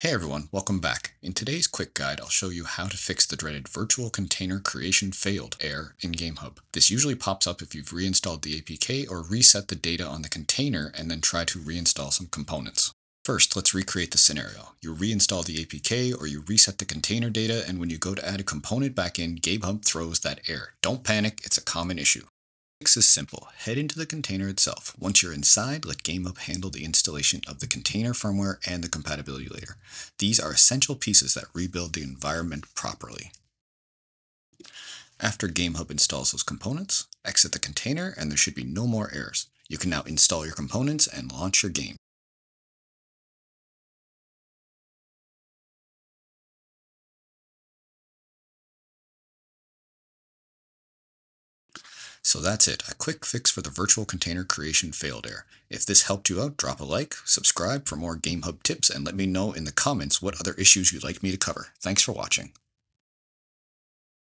Hey everyone, welcome back. In today's quick guide, I'll show you how to fix the dreaded virtual container creation failed error in GameHub. This usually pops up if you've reinstalled the APK or reset the data on the container and then try to reinstall some components. First, let's recreate the scenario. You reinstall the APK or you reset the container data and when you go to add a component back in, GameHub throws that error. Don't panic, it's a common issue fix is simple. Head into the container itself. Once you're inside, let GameHub handle the installation of the container firmware and the compatibility layer. These are essential pieces that rebuild the environment properly. After GameHub installs those components, exit the container and there should be no more errors. You can now install your components and launch your game. So that's it, a quick fix for the virtual container creation failed error. If this helped you out, drop a like, subscribe for more GameHub tips, and let me know in the comments what other issues you'd like me to cover. Thanks for watching.